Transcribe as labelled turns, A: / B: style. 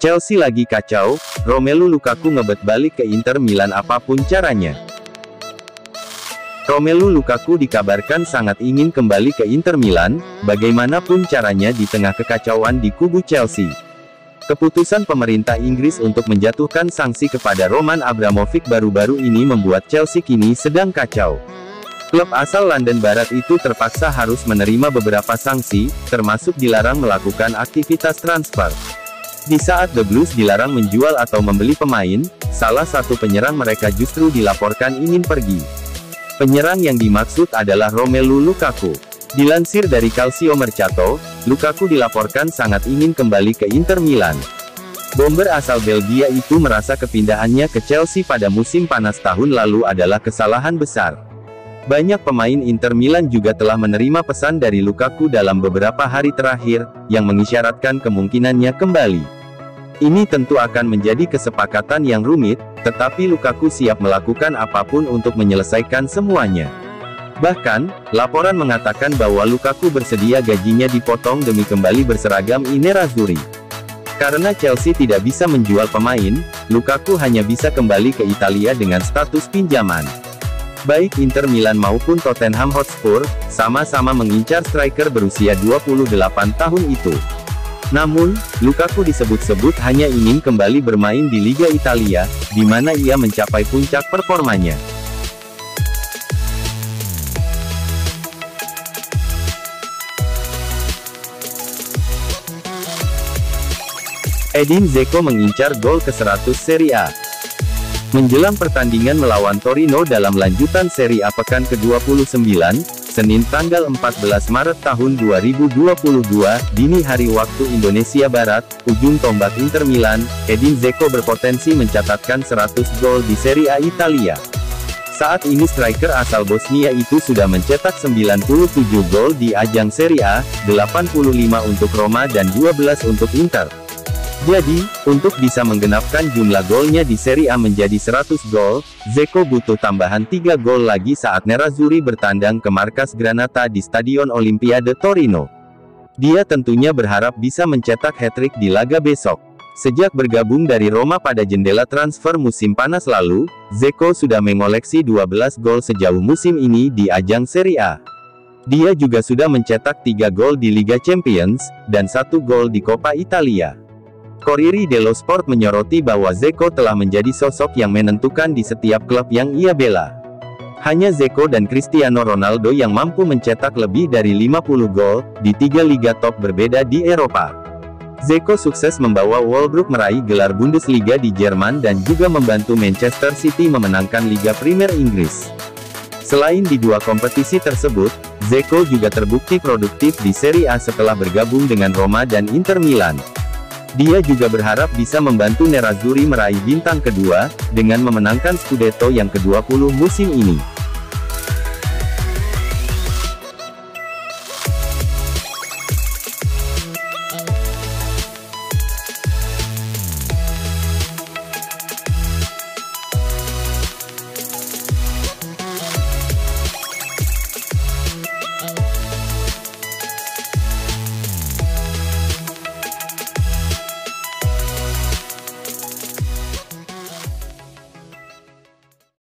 A: Chelsea lagi kacau, Romelu Lukaku ngebet balik ke Inter Milan apa pun caranya. Romelu Lukaku dikabarkan sangat ingin kembali ke Inter Milan, bagaimanapun caranya di tengah kekacauan di kubu Chelsea. Keputusan pemerintah Inggris untuk menjatuhkan sanksi kepada Roman Abramovich baru-baru ini membuat Chelsea kini sedang kacau. Klub asal London Barat itu terpaksa harus menerima beberapa sanksi, termasuk dilarang melakukan aktivitas transfer. Di saat The Blues dilarang menjual atau membeli pemain, salah satu penyerang mereka justru dilaporkan ingin pergi. Penyerang yang dimaksud adalah Romelu Lukaku. Dilansir dari Calcio Mercato, Lukaku dilaporkan sangat ingin kembali ke Inter Milan. Bomber asal Belgia itu merasa kepindahannya ke Chelsea pada musim panas tahun lalu adalah kesalahan besar. Banyak pemain Inter Milan juga telah menerima pesan dari Lukaku dalam beberapa hari terakhir, yang mengisyaratkan kemungkinannya kembali. Ini tentu akan menjadi kesepakatan yang rumit, tetapi Lukaku siap melakukan apa pun untuk menyelesaikan semuanya. Bahkan, laporan mengatakan bahwa Lukaku bersedia gajinya dipotong demi kembali berseragam Inerazzurri. Karena Chelsea tidak bisa menjual pemain, Lukaku hanya bisa kembali ke Italia dengan status pinjaman. Baik Inter Milan maupun Tottenham Hotspur, sama-sama mengincar striker berusia 28 tahun itu. Namun, Lukaku disebut-sebut hanya ingin kembali bermain di Liga Italia, di mana ia mencapai puncak performanya. Edin Zeko mengincar gol ke-100 Serie A. Menjelang pertandingan melawan Torino dalam lanjutan seri A pekan ke-29, Senin tanggal 14 Maret tahun 2022, dini hari waktu Indonesia Barat, ujung tombak Inter Milan, Edin Zeko berpotensi mencatatkan 100 gol di Serie A Italia. Saat ini striker asal Bosnia itu sudah mencetak 97 gol di ajang Serie A, 85 untuk Roma dan 12 untuk Inter. Jadi, untuk bisa menggenapkan jumlah golnya di Serie A menjadi 100 gol, Zeko butuh tambahan 3 gol lagi saat Nerazzurri bertandang ke markas Granata di Stadion Olimpiade Torino. Dia tentunya berharap bisa mencetak hat-trick di laga besok. Sejak bergabung dari Roma pada jendela transfer musim panas lalu, Zeko sudah mengoleksi 12 gol sejauh musim ini di ajang Serie A. Dia juga sudah mencetak 3 gol di Liga Champions, dan 1 gol di Coppa Italia. Corriere dello Sport menyoroti bahwa Zeko telah menjadi sosok yang menentukan di setiap klub yang ia bela. Hanya Zeko dan Cristiano Ronaldo yang mampu mencetak lebih dari 50 gol, di tiga liga top berbeda di Eropa. Zeko sukses membawa Wolfsburg meraih gelar Bundesliga di Jerman dan juga membantu Manchester City memenangkan Liga Premier Inggris. Selain di dua kompetisi tersebut, Zeko juga terbukti produktif di Serie A setelah bergabung dengan Roma dan Inter Milan. Dia juga berharap bisa membantu Nerazzurri meraih bintang kedua, dengan memenangkan Scudetto yang ke-20 musim ini.